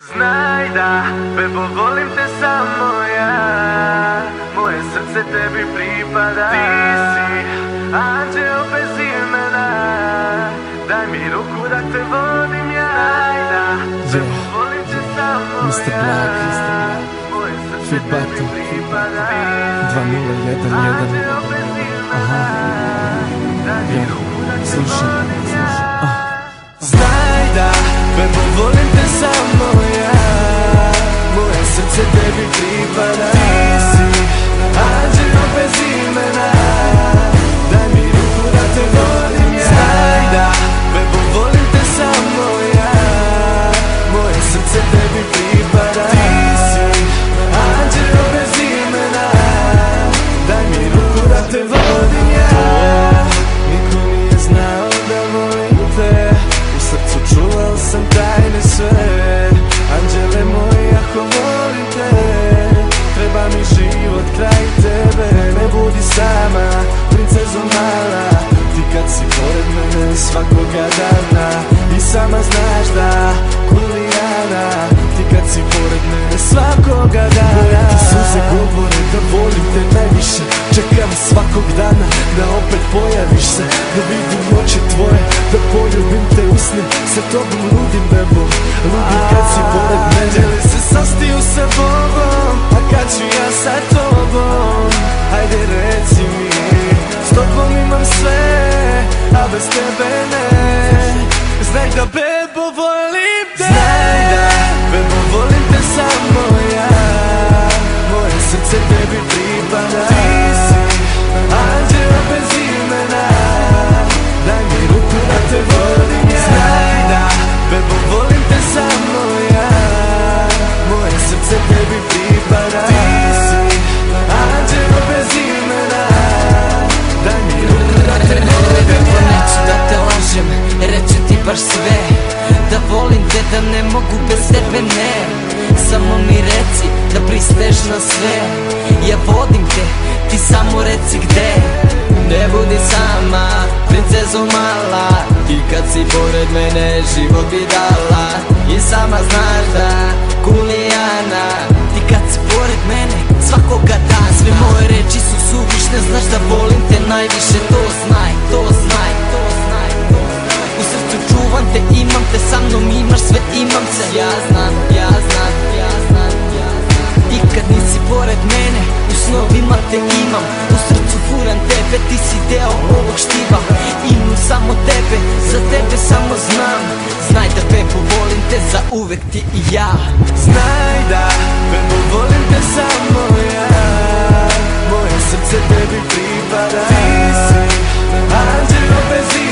Znaj da, bebo volim te samo ja. Moje srce tebi pripada. Ti si anđeo bez imena. Daj mi ruku da te vodim ja. Znaj da, bebo volim te samo Mr. Black, Mr. Black. Battle. pripada. 2011 Anđeo bez imena. Daj mi Ja, ruku tebi pripada svakoga dana suze govore da volim te najviše. Čekam svakog dana da opet pojaviš se. Da vidim oči tvoje, da poljubim te usne Sa tobom ludim bebo, ludim kad si pored mene. Želi se sastiju sa Bogom, a kad ću ja sa tobom? Hajde reci mi, s tobom imam sve, a bez tebe ne? Znaj da bebo srce tebi pripada. Ti si anđeo bez imena Daj mi ruku da te volim ja. Znaj da bebo volim te samo ja. Moje srce tebi pripada. Ti si anđeo bez imena Daj mi ruku da te volim ja. Neću da te lažem, reću ti baš sve. Da volim te, da ne mogu bez tebe, ne. Samo mi reci da pristaješ na sve. Ja vodim te, ti samo reci gde. Ne budi sama, princezo mala. Ti kad si pored mene život bi dala. I sama znaš da kulijana Ti kad si pored mene svakoga dana. Sve moje reči su suvišne, znaš da volim te najviše. To znaj, to znaj, to znaj, U srcu čuvam te, imam te, sa mnom imaš sve, imam se. Ja tebe, ti si deo ovog štiva Imam samo tebe, za tebe samo znam. Znaj da Pepo volim te, za uvek ti i ja. Znaj da Pepo volim te samo ja Moje srce tebi pripada. Ti si anđeo bez